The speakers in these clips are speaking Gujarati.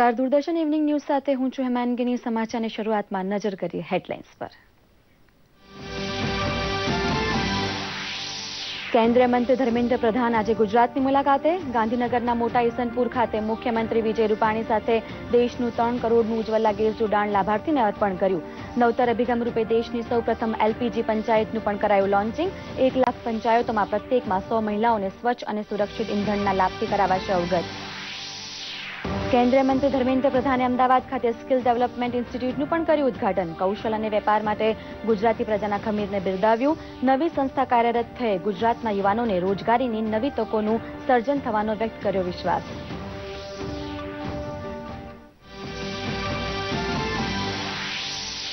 નમસ્કાર. દૂરદર્શન ઇવનિંગ ન્યૂઝ સાથે હું છું હેમાનગીની સમાચારની શરૂઆતમાં નજર કરીએ હેડલાઇન્સ પર. કેન્દ્રીય મંત્રી ધર્મેન્દ્ર પ્રધાન આજે ગુજરાતની મુલાકાતે. ગાંધીનગરના મોટા ઈસનપુર ખાતે મુખ્યમંત્રી વિજય રૂપાણી સાથે દેશનું ત્રણ કરોડનું ઉજ્જવલા ગેસ જોડાણ લાભાર્થીને અર્પણ કર્યું. નવતર અભિગમ રૂપે દેશની સૌપ્રથમ એલપીજી પંચાયતનું પણ કરાયું લોન્ચિંગ. એક લાખ પંચાયતોમાં પ્રત્યેકમાં સો મહિલાઓને સ્વચ્છ અને સુરક્ષિત ઇંધણના લાભથી કરાવાશે અવગત. કેન્દ્રીય મંત્રી ધર્મેન્દ્ર પ્રધાને અમદાવાદ ખાતે સ્કિલ ડેવલપમેન્ટ ઇન્સ્ટિટ્યૂટનું પણ કર્યું ઉદઘાટન. કૌશલ અને વેપાર માટે ગુજરાતી પ્રજાના ખમીરને બિરદાવ્યું. નવી સંસ્થા કાર્યરત થયે ગુજરાતના યુવાનોને રોજગારીની નવી તકોનું સર્જન થવાનો વ્યક્ત કર્યો વિશ્વાસ.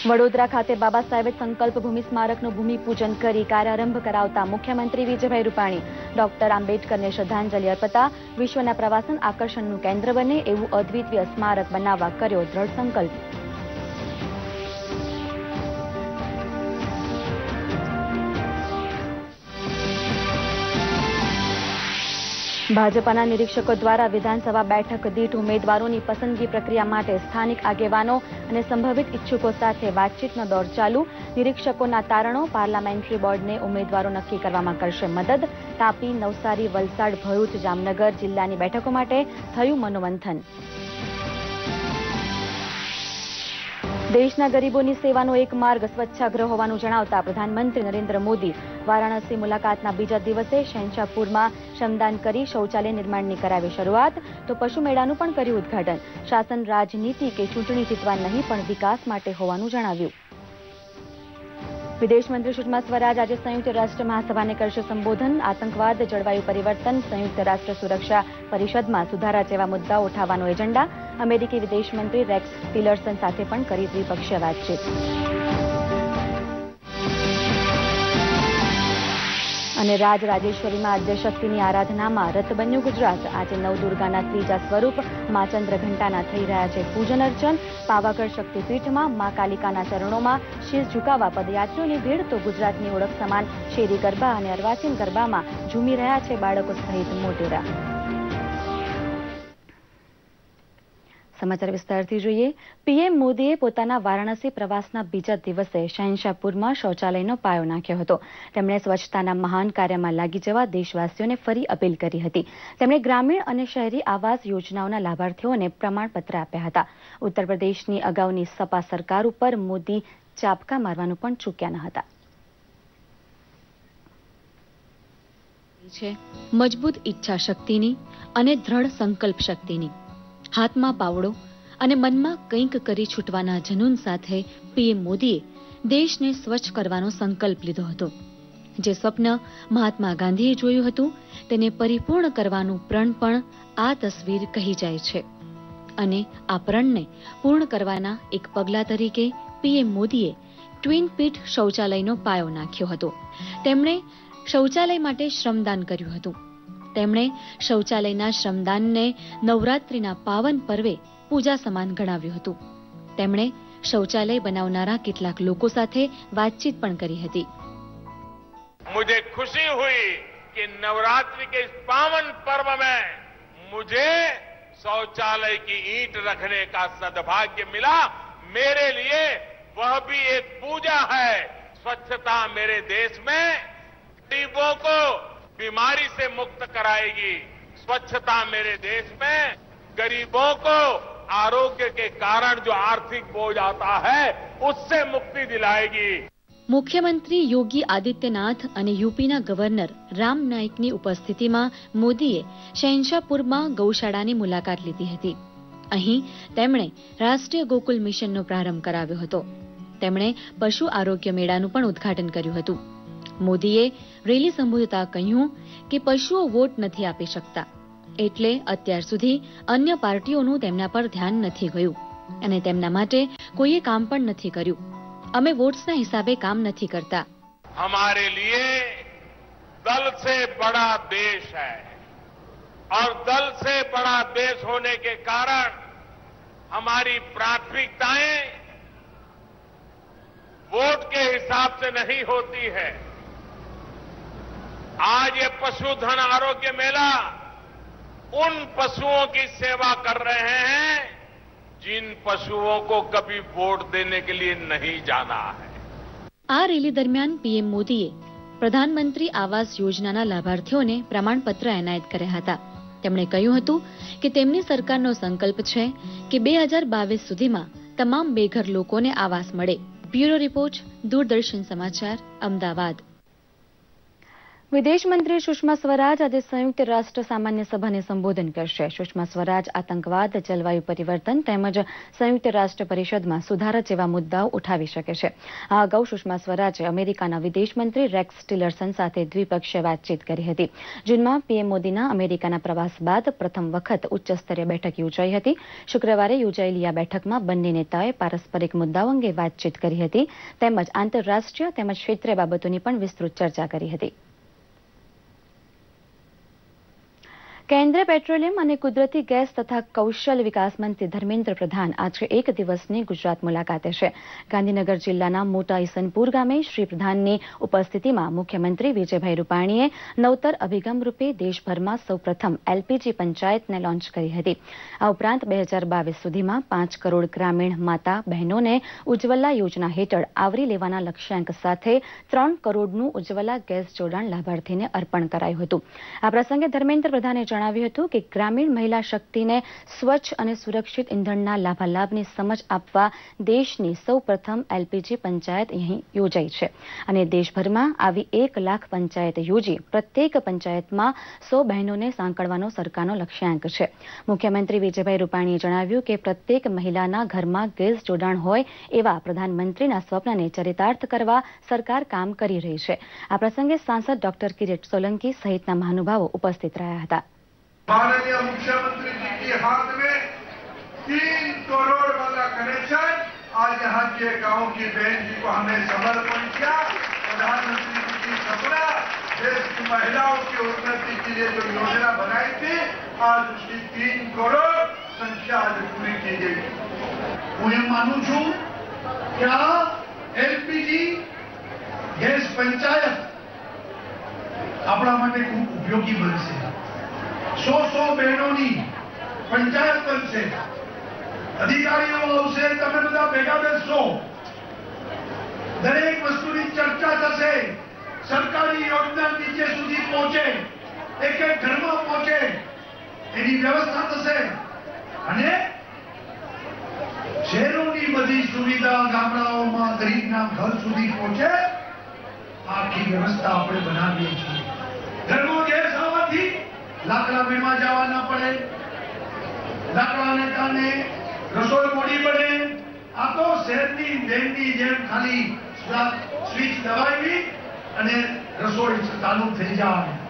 વડોદરા ખાતે બાબા સાહેબે સંકલ્પ ભૂમિ સ્મારકનું ભૂમિપૂજન કરી કાર્યારંભ કરાવતા મુખ્યમંત્રી વિજયભાઈ રૂપાણી, ડોક્ટર આંબેડકરને શ્રદ્ધાંજલિ અર્પતા વિશ્વના પ્રવાસન આકર્ષણનું કેન્દ્ર બને એવું અદ્વિતીય સ્મારક બનાવવા કર્યો દ્રઢ સંકલ્પ. ભાજપાના નિરીક્ષકો દ્વારા વિધાનસભા બેઠક દીઠ ઉમેદવારોની પસંદગી પ્રક્રિયા માટે સ્થાનિક આગેવાનો અને સંભવિત ઇચ્છુકો સાથે વાતચીતનો દોર ચાલુ. નિરીક્ષકોના તારણો પાર્લામેન્ટરી બોર્ડને ઉમેદવારો નક્કી કરવામાં કરશે મદદ. તાપી, નવસારી, વલસાડ, ભરૂચ, જામનગર જિલ્લાની બેઠકો માટે થયું મનોમંથન. દેશના ગરીબોની સેવાનો એક માર્ગ સ્વચ્છાગ્રહ હોવાનું જણાવતા પ્રધાનમંત્રી નરેન્દ્ર મોદી વારાણસી મુલાકાતના બીજા દિવસે શહેનશાહપુરમાં શ્રમદાન કરી શૌચાલય નિર્માણની કરાવી શરૂઆત. તો પશુ મેળાનું પણ કર્યું ઉદઘાટન. શાસન, રાજનીતિ કે ચૂંટણી જીતવા નહીં, પણ વિકાસ માટે હોવાનું જણાવ્યું. વિદેશ મંત્રી સુષ્મા સ્વરાજ આજે સંયુક્ત રાષ્ટ્ર મહાસભાને કરશે સંબોધન. આતંકવાદ, જળવાયુ પરિવર્તન, સંયુક્ત રાષ્ટ્ર સુરક્ષા પરિષદમાં સુધારા જેવા મુદ્દાઓ ઉઠાવવાનો એજન્ડા. અમેરિકી વિદેશ મંત્રી રેક્સ ટિલરસન સાથે પણ કરી દ્વિપક્ષીય વાતચીત. અને રાજ રાજેશ્વરીમાં આદ્યશક્તિની આરાધનામાં રત બન્યું ગુજરાત. આજે નવદુર્ગાના ત્રીજા સ્વરૂપ મા ચંદ્રઘંટાના થઈ રહ્યા છે પૂજન અર્ચન. પાવાગઢ શક્તિપીઠમાં મા કાલિકાના ચરણોમાં શીશ ઝુકાવવા પદયાત્રીઓની ભીડ તો ગુજરાતની ઓળખ સમાન. શેરી ગરબા અને અર્વાચીન ગરબામાં ઝૂમી રહ્યા છે બાળકો સહિત મોટેરા. સમાચાર વિસ્તારથી જોઈએ, પીએમ મોદીએ પોતાના વારાણસી પ્રવાસના બીજા દિવસે શહેનશાહપુરમાં શૌચાલયનો પાયો નાખ્યો હતો. તેમણે સ્વચ્છતાના મહાન કાર્યમાં લાગી જવા દેશવાસીઓને ફરી અપીલ કરી હતી. તેમણે ગ્રામીણ અને શહેરી આવાસ યોજનાઓના લાભાર્થીઓને પ્રમાણપત્ર આપ્યા હતા. ઉત્તર પ્રદેશની અગાઉની સપા સરકાર ઉપર મોદી ચાપકા મારવાનું પણ ચૂક્યા ન હતા. મજબૂત ઈચ્છા શક્તિની અને દ્રઢ સંકલ્પ શક્તિની. હાથમાં પાવડો અને મનમાં કંઈક કરી છૂટવાના જનૂન સાથે પીએમ મોદીએ દેશને સ્વચ્છ કરવાનો સંકલ્પ લીધો હતો. જે સ્વપ્ન મહાત્મા ગાંધીએ જોયું હતું, તેને પરિપૂર્ણ કરવાનું પ્રણ પણ આ તસવીર કહી જાય છે. અને આ પ્રણને પૂર્ણ કરવાના એક પગલા તરીકે પીએમ મોદીએ ટ્વિન પીઠ શૌચાલયનો પાયો નાખ્યો હતો. તેમણે શૌચાલય માટે શ્રમદાન કર્યું હતું. તેમણે શૌચાલયના શ્રમદાનને નવરાત્રિના પાવન પર્વે પૂજા સમાન ગણાવ્યું હતું તેમણે શૌચાલય બનાવનારા કેટલાક લોકો સાથે વાતચીત પણ કરી હતી मुझे खुशी हुई कि नवरात्रि के इस पावन पर्व में मुझे शौचालय की ईंट रखने का सद्भाग्य मिला मेरे लिए वह भी एक पूजा है स्वच्छता मेरे देश में गरीबों को बीमारी से मुक्त कराएगी स्वच्छता मेरे देश में गरीबों को आरोग्य के कारण जो आर्थिक बोझ आता है उससे मुक्ति दिलाएगी મુખ્યમંત્રી યોગી આદિત્યનાથ અને યુપીના ગવર્નર રામ નાઇકની ઉપસ્થિતિમાં મોદીએ શહેનશાહપુરમાં ગૌશાળાની મુલાકાત લીધી હતી અહીં તેમણે રાષ્ટ્રીય ગોકુલ મિશનનો પ્રારંભ કરાવ્યો હતો તેમણે પશુ આરોગ્ય મેળાનું પણ ઉદ્ઘાટન કર્યું હતું મોદીએ રેલી સંબોધતા કહ્યું કે પશુઓ વોટ નથી આપી શકતા એટલે અત્યાર સુધી અન્ય પાર્ટીઓનું તેમના પર ધ્યાન નથી ગયું અને તેમના માટે કોઈએ કામ પણ નથી કર્યું અમે વોટ્સના હિસાબે કામ નથી કરતા हमारे लिए दल से बड़ा देश है और दल से बड़ा देश होने के कारण हमारी प्राथमिकताएं वोट के हिसाब से नहीं होती है आज ये पशुधन आरोग्य मेला उन पशुओं की सेवा कर रहे हैं जिन पशुओं को कभी वोट देने के लिए नहीं जाना है આ રેલી દરમિયાન પીએમ મોદીએ પ્રધાનમંત્રી આવાસ યોજનાના લાભાર્થીઓને પ્રમાણપત્ર એનાયત કર્યા હતા તેમણે કહ્યું હતું કે તેમની સરકારનો સંકલ્પ છે કે બે હજાર બાવીસ સુધીમાં તમામ બેઘર લોકોને આવાસ મળે બ્યુરો રિપોર્ટ દૂરદર્શન સમાચાર અમદાવાદ વિદેશ મંત્રી સુષ્મા સ્વરાજ આજે સંયુક્ત રાષ્ટ્ર સામાન્ય સભાને સંબોધન કરશે. સુષ્મા સ્વરાજ આતંકવાદ, જલવાયુ પરિવર્તન તેમજ સંયુક્ત રાષ્ટ્ર પરિષદમાં સુધારા જેવા મુદ્દાઓ ઉઠાવી શકે છે. આ અગાઉ સુષ્મા સ્વરાજે અમેરિકાના વિદેશ મંત્રી રેક્સ ટિલરસન સાથે દ્વિપક્ષીય વાતચીત કરી હતી જૂનમાં પીએમ મોદીના અમેરિકાના પ્રવાસ બાદ પ્રથમ વખત ઉચ્ચસ્તરીય બેઠક યોજાઈ હતી. શુક્રવારે યોજાયેલી આ બેઠકમાં બંને નેતાઓએ પારસ્પરિક મુદ્દાઓ અંગે વાતચીત કરી હતી, તેમજ આંતરરાષ્ટ્રીય તેમજ ક્ષેત્રીય બાબતોની પણ વિસ્તૃત ચર્ચા કરી હતી. કેન્દ્રીય પેટ્રોલિયમ અને કુદરતી ગેસ તથા કૌશલ વિકાસ મંત્રી ધર્મેન્દ્ર પ્રધાન આજે એક દિવસની ગુજરાત મુલાકાતે છે. ગાંધીનગર જિલ્લાના મોટા ઈસનપુર ગામે શ્રી પ્રધાનની ઉપસ્થિતિમાં મુખ્યમંત્રી વિજયભાઈ રૂપાણીએ નવતર અભિગમ રૂપે દેશભરમાં સૌપ્રથમ એલપીજી પંચાયતને લોન્ચ કરી હતી. આ ઉપરાંત બે હજાર બાવીસ સુધીમાં પાંચ કરોડ ગ્રામીણ માતા બહેનોને ઉજ્જવલા યોજના હેઠળ આવરી લેવાના લક્ષ્યાંક સાથે ત્રણ કરોડનું ઉજ્જવલા ગેસ જોડાણ લાભાર્થીને અર્પણ કરાયું હતું. આ પ્રસંગે ધર્મેન્દ્ર પ્રધાને જણાવ્યું હતું કે ગ્રામીણ મહિલા શક્તિને સ્વચ્છ અને સુરક્ષિત ઇંધણના લાભાલાભની સમજ આપવા દેશની સૌપ્રથમ એલપીજી પંચાયત અહીં યોજાઈ છે. અને દેશભરમાં આવી એક લાખ પંચાયત યોજી પ્રત્યેક પંચાયતમાં સો બહેનોને સાંકળવાનો સરકારનો લક્ષ્યાંક છે. મુખ્યમંત્રી વિજયભાઈ રૂપાણીએ જણાવ્યું કે પ્રત્યેક મહિલાના ઘરમાં ગેસ જોડાણ હોય એવા પ્રધાનમંત્રીના સ્વપ્નને ચરિતાર્થ કરવા સરકાર કામ કરી રહી છે. આ પ્રસંગે સાંસદ ડોક્ટર કિરીટ સોલંકી સહિતના મહાનુભાવો ઉપસ્થિત રહ્યા હતા. माननीय मुख्यमंत्री जी के हाथ में तीन करोड़ वाला कनेक्शन आज यहाँ के गांव की बहन जी को हमने समर्पण किया प्रधानमंत्री जी की सपना देश की महिलाओं की उन्नति के लिए जो योजना बनाई थी आज उसकी तीन करोड़ संख्या आज पूरी की गई હું એમ માનું છું કે આ એલપીજી ગેસ પંચાયત આપણા માટે ખૂબ ઉપયોગી બનશે ઘરમાં એની વ્યવસ્થા થશે. અને શહેરોની બધી સુવિધા ગામડાઓમાં ગરીબના ઘર સુધી પહોંચે. આખી વ્યવસ્થા આપણે બનાવીએ છીએ. ઘરમાં ગેસ આવવાથી લાકડા મેમાં જવા ન પડે. લાકડાને કારણે રસોઈ મોડી પડે. આ તો શહેરની બેનની જેમ ખાલી સ્વિચ દબાવી અને રસોઈ ચાલુ થઈ જાય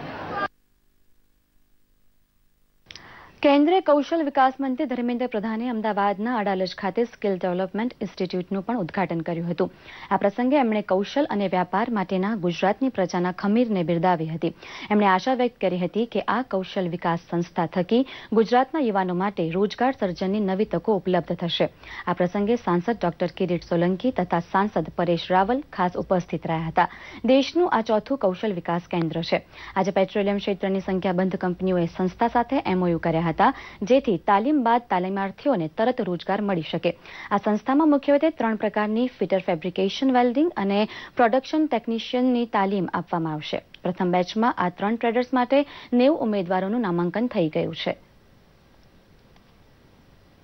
કેન્દ્રીય કૌશલ વિકાસ મંત્રી ધર્મેન્દ્ર પ્રધાને અમદાવાદના અડાલજ ખાતે સ્કિલ ડેવલપમેન્ટ ઇન્સ્ટિટ્યૂટનું પણ ઉદઘાટન કર્યું હતું. આ પ્રસંગે એમણે કૌશલ અને વ્યાપાર માટેના ગુજરાતની પ્રજાના ખમીરને બિરદાવી હતી. એમણે આશા વ્યક્ત કરી હતી કે આ કૌશલ વિકાસ સંસ્થા થકી ગુજરાતના યુવાનો માટે રોજગાર સર્જનની નવી તકો ઉપલબ્ધ થશે. આ પ્રસંગે સાંસદ ડોક્ટર કિરીટ સોલંકી તથા સાંસદ પરેશ રાવલ ખાસ ઉપસ્થિત રહ્યા હતા. દેશનું આ ચોથું કૌશલ વિકાસ કેન્દ્ર છે. આજે પેટ્રોલિયમ ક્ષેત્રની સંખ્યાબંધ કંપનીઓએ સંસ્થા સાથે એમઓયુ કર્યા હતા જેથી તાલીમ બાદ તાલીમાર્થીઓને તરત રોજગાર મળી શકે આ સંસ્થામાં મુખ્યત્વે ત્રણ પ્રકારની ફિટર ફેબ્રિકેશન વેલ્ડિંગ અને પ્રોડક્શન ટેકનિશિયનની તાલીમ આપવામાં આવશે પ્રથમ બેચમાં આ ત્રણ ટ્રેડર્સ માટે નેવું ઉમેદવારોનું નામાંકન થઈ ગયું છે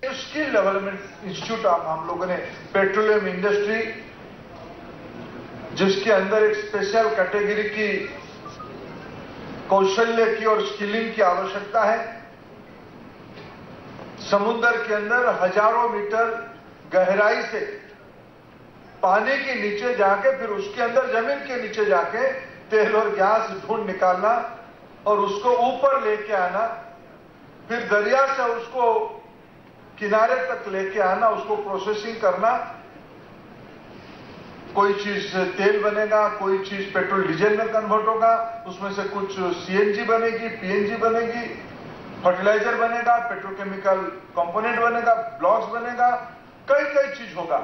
स्किल डेवलपमेंट इंस्टीट्यूट हम लोगों ने पेट्रोलियम इंडस्ट्री जिसके अंदर एक स्पेशल कैटेगरी की कौशल्य की और स्किलिंग की आवश्यकता है समुद्र के अंदर हज़ारों मीटर गहराई से पानी के नीचे जाके, फिर उसके अंदर ज़मीन के नीचे जाके तेल और गैस ढूंढ निकालना और उसको ऊपर लेके आना, फिर दरिया से उसको किनारे तक लेके आना, उसको प्रोसेसिंग करना। कोई चीज़ तेल बनेगा, कोई चीज़ पेट्रोल डीजल में कन्वर्ट होगा, उसमें से कुछ सीएनजी बनेगी पीएनजी बनेगी। फर्टिलाइज़र बनेगा, पेट्रोकेमिकल कंपोनेंट बनेगा, ब्लॉक्स बनेगा कई कई चीज़ होगा।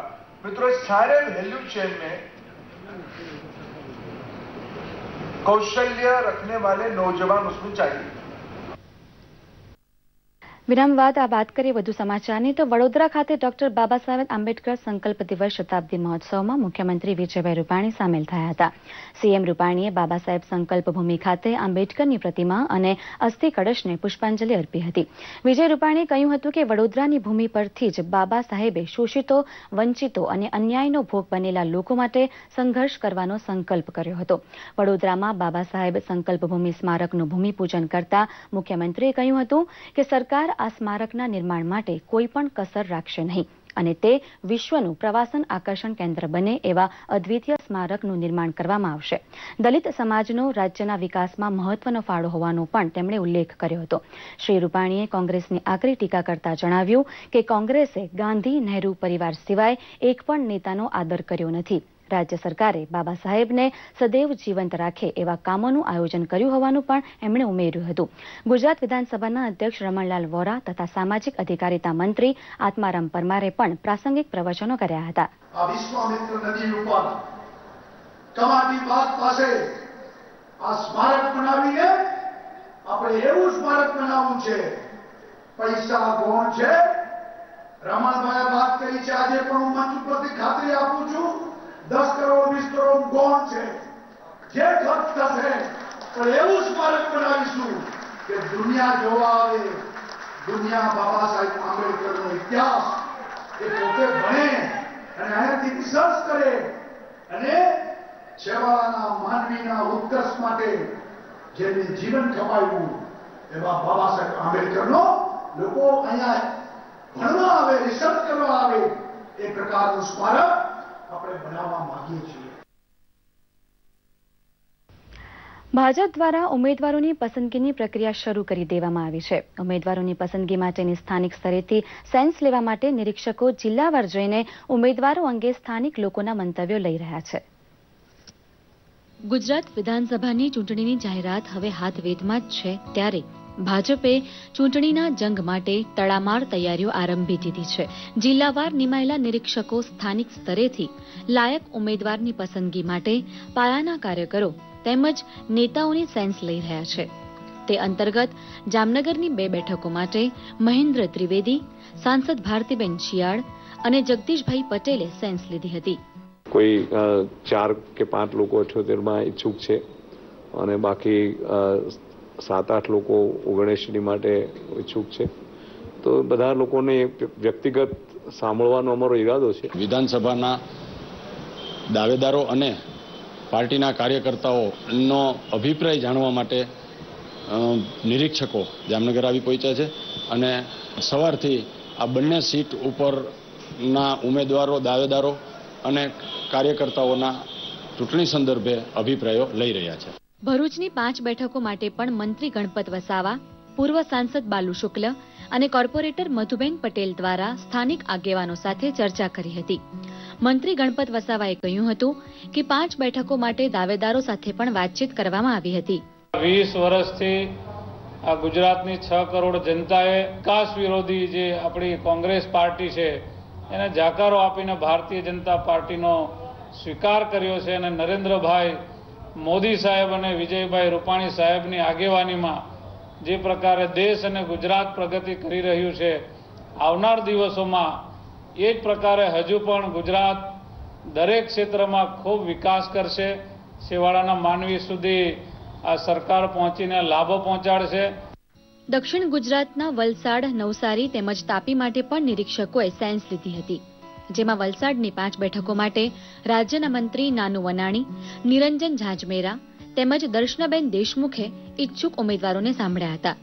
मित्रों सारे वैल्यू चेन में कौशल्य रखने वाले नौजवान उसमें चाहिए। વિરામ બાદ આ વાત કરીએ વધુ સમાચારની. તો વડોદરા ખાતે ડોક્ટર બાબા સાહેબ આંબેડકર સંકલ્પ દિવસ શતાબ્દી મહોત્સવમાં મુખ્યમંત્રી વિજયભાઈ રૂપાણી સામેલ થયા હતા. સીએમ રૂપાણીએ બાબા સાહેબ સંકલ્પ ભૂમિ ખાતે આંબેડકરની પ્રતિમા અને અસ્થિ કળશને પુષ્પાંજલિ અર્પી હતી. વિજય રૂપાણીએ કહ્યું હતું કે વડોદરાની ભૂમિ પરથી જ બાબા સાહેબે શોષિતો, વંચિતો અને અન્યાયનો ભોગ બનેલા લોકો માટે સંઘર્ષ કરવાનો સંકલ્પ કર્યો હતો. વડોદરામાં બાબા સાહેબ સંકલ્પ ભૂમિ સ્મારકનું ભૂમિપૂજન કરતા મુખ્યમંત્રીએ કહ્યું હતું કે સરકાર આ સ્મારકના નિર્માણ માટે કોઈ પણ કસર રાખશે નહીં. અને તે વિશ્વનું પ્રવાસન આકર્ષણ કેન્દ્ર બને એવા અદ્વિતીય સ્મારકનું નિર્માણ કરવામાં આવશે. દલિત સમાજનો રાજ્યના વિકાસમાં મહત્વનો ફાળો હોવાનો પણ તેમણે ઉલ્લેખ કર્યો હતો. શ્રી રૂપાણીએ કોંગ્રેસની આકરી ટીકા કરતા જણાવ્યું કે કોંગ્રેસે ગાંધી નહેરુ પરિવાર સિવાય એક પણ નેતાનો આદર કર્યો નથી. રાજ્ય સરકારે બાબા સાહેબને સદૈવ જીવંત રાખે એવા કામોનું આયોજન કર્યું હોવાનું પણ એમણે ઉમેર્યું હતું. ગુજરાત વિધાનસભાના અધ્યક્ષ રમણલાલ વોરા તથા સામાજિક અધિકારીતા મંત્રી આત્મારામ પરમારે પણ પ્રાસંગિક પ્રવચનો કર્યા હતા. આપણે એવું સ્મારક બનાવવું છે. પૈસા કોણ છે. રમણભાઈ વાત કરી છે, આજે પણ હું મંચ ઉપરથી ખાતરી આપું છું. દસ કરોડ વીસ કરોડ કોણ છે? જે ખર્ચ થશે. પણ એવું સ્મારક બનાવીશું કે દુનિયા જોવા આવે. દુનિયા બાબા સાહેબ આંબેડકરનો ઇતિહાસ એ પોતે ભણે અને અહીંયાથી રિસર્ચ કરે અને છેવાડાના માનવીના ઉત્કર્ષ માટે જેને જીવન ખપાવ્યું એવા બાબા સાહેબ આંબેડકરનો લોકો અહીંયા ભણવા આવે રિસર્ચ કરવા આવે, એ પ્રકારનું સ્મારક આપણે બનાવવા માંગીએ છીએ. ભાજપ દ્વારા ઉમેદવારોની પસંદગીની પ્રક્રિયા શરૂ કરી દેવામાં આવી છે. ઉમેદવારોની પસંદગી માટેની સ્થાનિક સ્તરેથી સેન્સ લેવા માટે નિરીક્ષકો જિલ્લાવાર જઈને ઉમેદવારો અંગે સ્થાનિક લોકોના મંતવ્યો લઈ રહ્યા છે. ગુજરાત વિધાનસભાની ચૂંટણીની જાહેરાત હવે હાથવેધમાં જ છે. ત્યારે ભાજપે ચૂંટણીના જંગ માટે તડામાર તૈયારીઓ આરંભી દીધી છે. જિલ્લાવાર નિમાયેલા નિરીક્ષકો સ્થાનિક સ્તરેથી લાયક ઉમેદવારની પસંદગી માટે પાયાના કાર્યકરો તેમજ નેતાઓની સેન્સ લઈ રહ્યા છે. તે અંતર્ગત જામનગરની બે બેઠકો માટે મહેન્દ્ર ત્રિવેદી, સાંસદ ભારતીબેન શિયાળ અને જગદીશભાઈ પટેલે સેન્સ લીધી હતી. કોઈ ચાર કે પાંચ લોકો અઠ્યોતેરમાં ઈચ્છુક છે અને બાકી સાત આઠ લોકો ઓગણએંશીની માટે ઈચ્છુક છે. તો બધા લોકોને વ્યક્તિગત સાંભળવાનો અમારો ઈરાદો છે. વિધાનસભાના દાવેદારો અને પાર્ટીના કાર્યકર્તાઓનો અભિપ્રાય જાણવા માટે નિરીક્ષકો જામનગર આવી પહોંચ્યા છે અને સવારથી આ બંને સીટ ઉપરના ઉમેદવારો, દાવેદારો અને કાર્યકર્તાઓના ચૂંટણી સંદર્ભે અભિપ્રાયો લઈ રહ્યા છે. ભરૂચની પાંચ બેઠકો માટે પણ મંત્રી ગણપત વસાવા, પૂર્વ સાંસદ બાલુ શુક્લ અને કોર્પોરેટર મધુબેન પટેલ દ્વારા સ્થાનિક આગેવાનો સાથે ચર્ચા કરી હતી. મંત્રી ગણપત વસાવાએ કહ્યું હતું કે પાંચ બેઠકો માટે દાવેદારો સાથે પણ વાતચીત કરવામાં આવી હતી. વીસ વર્ષથી આ ગુજરાતની છ કરોડ જનતાએ વિકાસ વિરોધી જે આપણી કોંગ્રેસ પાર્ટી છે, એને જાકારો આપીને ભારતીય જનતા પાર્ટીનો સ્વીકાર કર્યો છે અને નરેન્દ્રભાઈ મોદી સાહેબ અને વિજયભાઈ રૂપાણી સાહેબની આગેવાનીમાં જે પ્રકારે દેશ અને ગુજરાત પ્રગતિ કરી રહ્યું છે, આવનાર દિવસોમાં એ જ પ્રકારે હજુ પણ ગુજરાત દરેક ક્ષેત્રમાં ખૂબ વિકાસ કરશે. છેવાડાના માનવી સુધી આ સરકાર પહોંચીને લાભો પહોંચાડશે. દક્ષિણ ગુજરાતના વલસાડ, નવસારી તેમજ તાપી માટે પણ નિરીક્ષકોએ સેન્સ લીધી હતી. જેમાં વલસાડની પાંચ બેઠકો માટે રાજ્યના મંત્રી નાનુ વનાણી, નિરંજન ઝાંઝમેરા તેમજ દર્શનાબેન દેશમુખે ઈચ્છુક ઉમેદવારોને સાંભળ્યા હતા.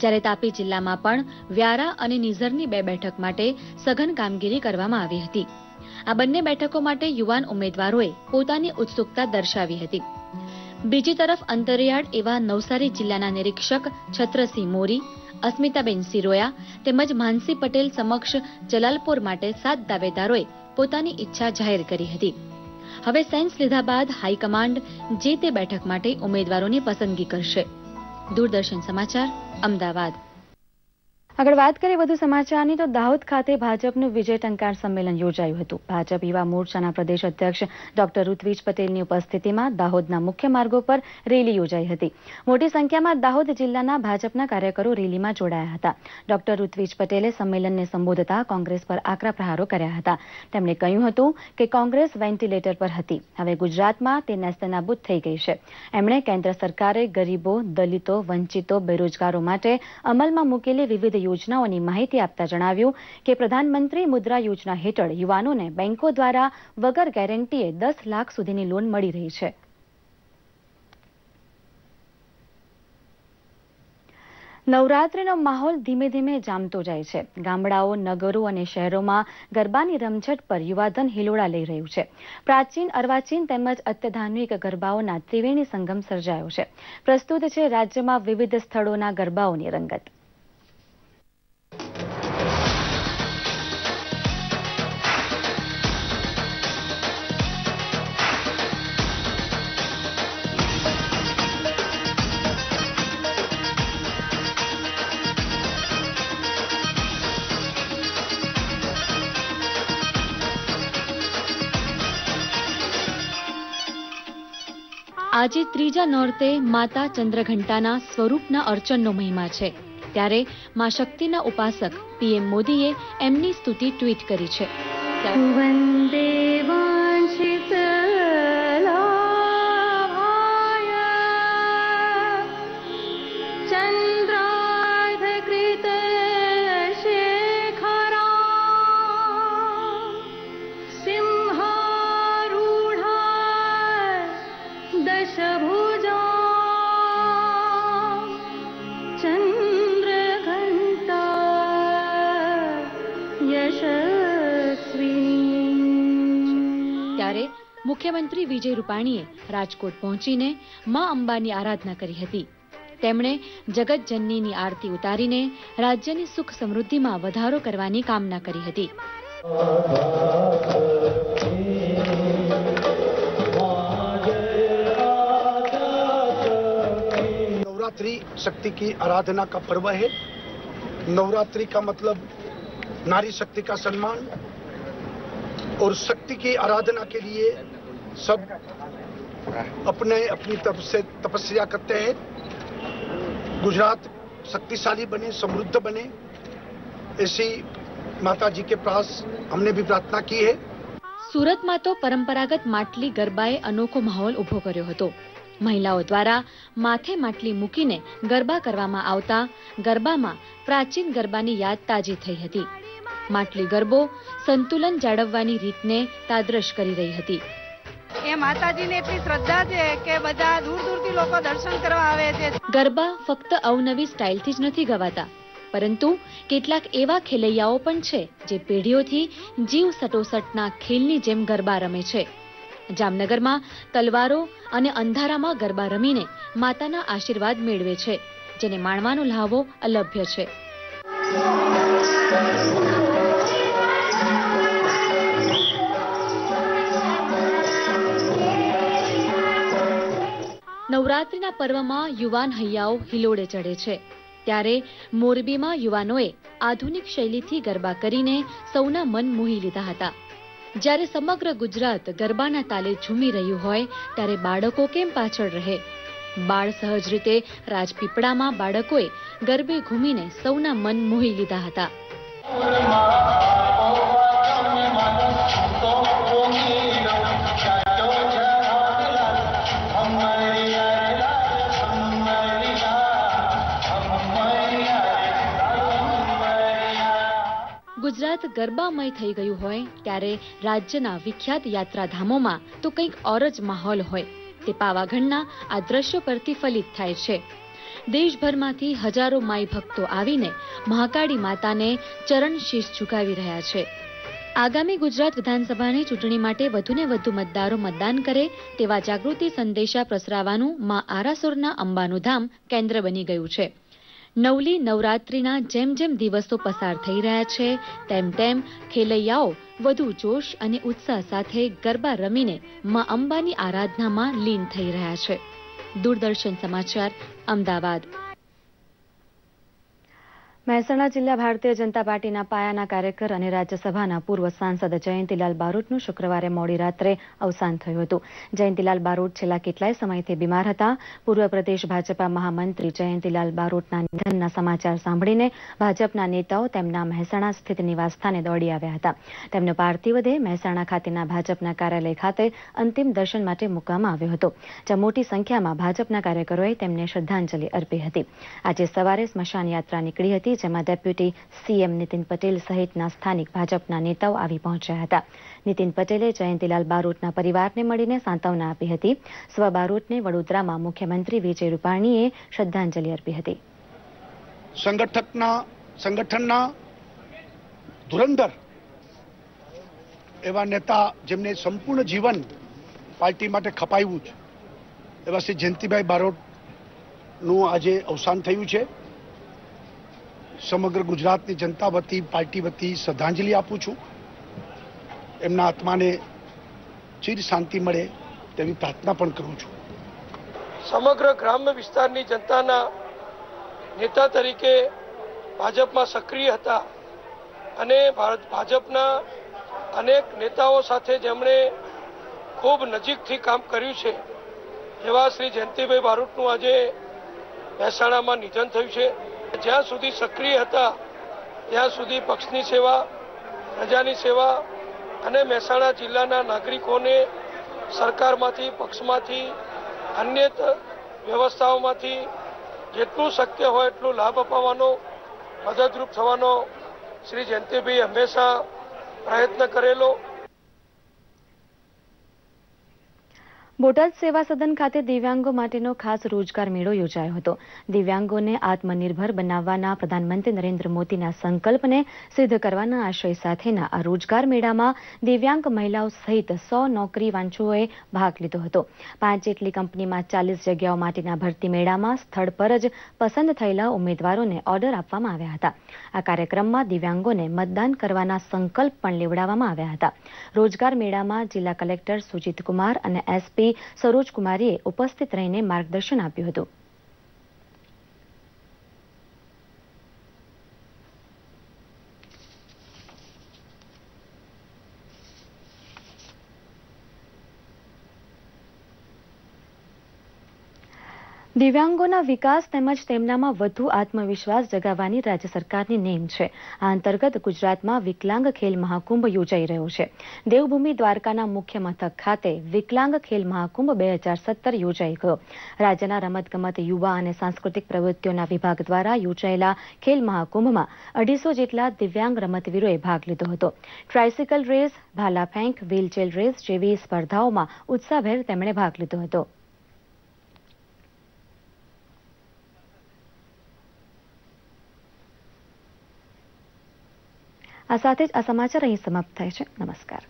જ્યારે તાપી જિલ્લામાં પણ વ્યારા અને નિઝરની બે બેઠક માટે સઘન કામગીરી કરવામાં આવી હતી. આ બંને બેઠકો માટે યુવાન ઉમેદવારોએ પોતાની ઉત્સુકતા દર્શાવી હતી. બીજી તરફ અંતરિયાળ એવા નવસારી જિલ્લાના નિરીક્ષક છત્રસિંહ મોરી, અસ્મિતાબેન સિરોયા તેમજ માનસી પટેલ સમક્ષ જલાલપોર માટે સાત દાવેદારોએ પોતાની ઈચ્છા જાહેર કરી હતી. હવે સેન્સ લીધા બાદ હાઈકમાન્ડ જે તે બેઠક માટે ઉમેદવારોની પસંદગી કરશે. દૂરદર્શન સમાચાર, અમદાવાદ. આગળ વાત કરીએ વધુ સમાચારની, તો દાહોદ ખાતે ભાજપનું વિજય ટંકાર સંમેલન યોજાયું હતું. ભાજપ યુવા મોરચાના પ્રદેશ અધ્યક્ષ ડોક્ટર ઋત્વિજ પટેલની ઉપસ્થિતિમાં દાહોદના મુખ્ય માર્ગો પર રેલી યોજાઈ હતી. મોટી સંખ્યામાં દાહોદ જિલ્લાના ભાજપના કાર્યકરો રેલીમાં જોડાયા હતા. ડોક્ટર ઋત્વિજ પટેલે સંમેલનને સંબોધતા કોંગ્રેસ પર આકરા પ્રહારો કર્યા હતા. તેમણે કહ્યું હતું કે કોંગ્રેસ વેન્ટિલેટર પર હતી. હવે ગુજરાતમાં તે નેસ્તનાબૂદ થઈ ગઈ છે. એમણે કેન્દ્ર સરકારે ગરીબો, દલિતો, વંચિતો, બેરોજગારો માટે અમલમાં મૂકેલી વિવિધ યોજનાઓની માહિતી આપતા જણાવ્યું કે પ્રધાનમંત્રી મુદ્રા યોજના હેઠળ યુવાનોને બેંકો દ્વારા વગર ગેરંટીએ દસ લાખ સુધીની લોન મળી રહી છે. નવરાત્રીનો માહોલ ધીમે ધીમે જામતો જાય છે. ગામડાઓ, નગરો અને શહેરોમાં ગરબાની રમઝટ પર યુવાધન હિલોડા લઈ રહ્યું છે. પ્રાચીન, અર્વાચીન તેમજ અત્યાધુનિક ગરબાઓના ત્રિવેણી સંગમ સર્જાયો છે. પ્રસ્તુત છે રાજ્યમાં વિવિધ સ્થળોના ગરબાઓની રંગત. આજે ત્રીજા નોરતે માતા ચંદ્રઘંટાના સ્વરૂપના અર્ચનનો મહિમા છે. ત્યારે મા શક્તિના ઉપાસક પીએમ મોદીએ એમની સ્તુતિ ટ્વીટ કરી છે. વંદે મુખ્યમંત્રી વિજય રૂપાણીએ રાજકોટ પહોંચીને મા અંબાની આરાધના કરી હતી તેમણે જગતજનનીની આરતી ઉતારીને રાજ્યની સુખ સમૃદ્ધિમાં વધારો કરવાની કામના કરી હતી नवरात्रि शक्ति की आराधना का पर्व है नवरात्रि का मतलब नारी शक्ति का सम्मान और शक्ति की आराधना के लिए सब अपने अपनी तरफ से तपस्या करते हैं गुजरात शक्तिशाली बने समृद्ध बने ऐसी माता जी के पास हमने भी प्रार्थना की है સુરતમાં તો પરંપરાગત માટલી ગરબાએ અનોખો માહોલ ઉભો કર્યો હતો મહિલાઓ દ્વારા માથે માટલી મૂકીને ગરબા કરવામાં આવતા ગરબામાં પ્રાચીન ગરબાની યાદ તાજી થઈ હતી માટલી ગરબો સંતુલન જાળવવાની રીતને તાદ્રશ કરી રહી હતી એ માતાજીને એટલી શ્રદ્ધા છે કે બધા દૂર દૂરથી લોકો દર્શન કરવા આવે છે. ગરબા ફક્ત અવનવી સ્ટાઇલથી જ નથી ગવાતા, પરંતુ કેટલાક એવા ખેલૈયાઓ પણ છે જે પેઢીઓથી જીવ સટોસટના ખેલની જેમ ગરબા રમે છે. જામનગરમાં તલવારો અને અંધારામાં ગરબા રમીને માતાના આશીર્વાદ મેળવે છે, જેને માણવાનો લહાવો અલભ્ય છે. નવરાત્રિના પર્વમાં યુવાન હૈયાઓ હિલોડે ચડે છે. ત્યારે મોરબીમાં યુવાનોએ આધુનિક શૈલીથી ગરબા કરીને સૌના મન મોહી લીધા હતા. જ્યારે સમગ્ર ગુજરાત ગરબાના તાલે ઝૂમી રહ્યું હોય, ત્યારે બાળકો કેમ પાછળ રહે? બાળ સહજ રીતે રાજપીપળામાં બાળકોએ ગરબે ઘૂમીને સૌના મન મોહી લીધા હતા. ગુજરાત ગરબામય થઈ ગયું હોય ત્યારે રાજ્યના વિખ્યાત યાત્રાધામોમાં તો કંઈક ઓર જ માહોલ હોય. તે પાવાગઢના આ દ્રશ્ય પરથી ફલિત થાય છે. દેશભરમાંથી હજારો માઈ ભક્તો આવીને મહાકાળી માતાને ચરણ શીશ ઝુકાવી રહ્યા છે. આગામી ગુજરાત વિધાનસભાની ચૂંટણી માટે વધુને વધુ મતદારો મતદાન કરે તેવા જાગૃતિ સંદેશા પ્રસરાવાનું મા આરાસુરના અંબાનું ધામ કેન્દ્ર બની ગયું છે. નવલી નવરાત્રીના જેમ જેમ દિવસો પસાર થઈ રહ્યા છે, તેમ તેમ ખેલૈયાઓ વધુ જોશ અને ઉત્સાહ સાથે ગરબા રમીને મા અંબાની આરાધનામાં લીન થઈ રહ્યા છે. દૂરદર્શન સમાચાર, અમદાવાદ. મહેસાણા જિલ્લા ભારતીય જનતા પાર્ટીના પાયાના કાર્યકર અને રાજ્યસભાના પૂર્વ સાંસદ જયંતિલાલ બારોટનું શુક્રવારે મોડી રાત્રે અવસાન થયું હતું. જયંતિલાલ બારોટ છેલ્લા કેટલાય સમયથી બીમાર હતા. પૂર્વ પ્રદેશ ભાજપા મહામંત્રી જયંતિલાલ બારોટના નિધનના સમાચાર સાંભળીને ભાજપના નેતાઓ તેમના મહેસાણા સ્થિત નિવાસસ્થાને દોડી આવ્યા હતા. તેમનો પાર્થિવ દેહ મહેસાણા ખાતેના ભાજપના કાર્યાલય ખાતે અંતિમ દર્શન માટે મૂકવામાં આવ્યો હતો, જ્યાં મોટી સંખ્યામાં ભાજપના કાર્યકરોએ તેમને શ્રદ્ધાંજલિ અર્પી હતી. આજે સવારે સ્મશાન યાત્રા નીકળી હતી જેમાં ડેપ્યુટી સીએમ નીતિન પટેલ સહિતના સ્થાનિક ભાજપના નેતાઓ આવી પહોંચ્યા હતા. નીતિન પટેલે જયંતિલાલ બારોટના પરિવારને મળીને સાંત્વના આપી હતી. સ્વ બારોટને વડોદરામાં મુખ્યમંત્રી વિજય રૂપાણીએ શ્રદ્ધાંજલિ અર્પી હતી. સંગઠકના, સંગઠનના ધુરંધર એવા નેતા જેમને સંપૂર્ણ જીવન પાર્ટી માટે ખપાવ્યું છે. એવા શ્રી જયંતિભાઈ બારોટનું આજે અવસાન થયું છે. સમગ્ર ગુજરાતની જનતા વતી, પાર્ટી વતી શ્રદ્ધાંજલિ આપું છું. એમના આત્માને ચીર શાંતિ મળે તેવી પ્રાર્થના પણ કરું છું. સમગ્ર ગ્રામ્ય વિસ્તારની જનતાના નેતા તરીકે ભાજપમાં સક્રિય હતા અને ભારત ભાજપના અનેક નેતાઓ સાથે જેમણે ખૂબ નજીકથી કામ કર્યું છે, એવા શ્રી જયંતિભાઈ બારોટનું આજે મહેસાણામાં નિધન થયું છે. જ્યાં સુધી સક્રિય હતા, ત્યાં સુધી પક્ષની સેવા, પ્રજાની સેવા અને મહેસાણા જિલ્લાના નાગરિકોને સરકારમાંથી, પક્ષમાંથી અન્ય વ્યવસ્થાઓમાંથી જેટલું શક્ય હોય એટલું લાભ અપાવવાનો મદદરૂપ થવાનો શ્રી જયંતિભાઈ હંમેશા પ્રયત્ન કરેલો. બોટાદ સેવા સદન ખાતે દિવ્યાંગો માટેનો ખાસ રોજગાર મેળો યોજાયો હતો. દિવ્યાંગોને આત્મનિર્ભર બનાવવાના પ્રધાનમંત્રી નરેન્દ્ર મોદીના સંકલ્પને સિદ્ધ કરવાના આશય સાથેના આ રોજગાર મેળામાં દિવ્યાંગ મહિલાઓ સહિત સો નોકરી વાંચુઓએ ભાગ લીધો હતો. પાંચ જેટલી કંપનીમાં ચાલીસ જગ્યાઓ માટેના ભરતી મેળામાં સ્થળ પર જ પસંદ થયેલા ઉમેદવારોને ઓર્ડર આપવામાં આવ્યા હતા. આ કાર્યક્રમમાં દિવ્યાંગોને મતદાન કરવાના સંકલ્પ પણ લેવડાવવામાં આવ્યા હતા. રોજગાર મેળામાં જિલ્લા કલેક્ટર સુજીત કુમાર અને એસપી સરોજ કુમારીએ ઉપસ્થિત રહીને માર્ગદર્શન આપ્યું હતું. દિવ્યાંગોના વિકાસ તેમજ તેમનામાં વધુ આત્મવિશ્વાસ જગાવવાની રાજ્ય સરકારની નેમ છે. આ અંતર્ગત ગુજરાતમાં વિકલાંગ ખેલ મહાકુંભ યોજાઈ રહ્યો છે. દેવભૂમિ દ્વારકાના મુખ્ય મથક ખાતે વિકલાંગ ખેલ મહાકુંભ બે હજાર સત્તર યોજાઈ ગયો. રાજ્યના રમતગમત, યુવા અને સાંસ્કૃતિક પ્રવૃત્તિઓના વિભાગ દ્વારા યોજાયેલા ખેલ મહાકુંભમાં અઢીસો જેટલા દિવ્યાંગ રમતવીરોએ ભાગ લીધો હતો. ટ્રાયસિકલ રેસ ભાલા ફેંક વ્હીલચેર રેસ જેવી સ્પર્ધાઓમાં ઉત્સાહભેર તેમણે ભાગ લીધો હતો. આ સાથે જ આ સમાચાર અહીં સમાપ્ત થાય છે. નમસ્કાર.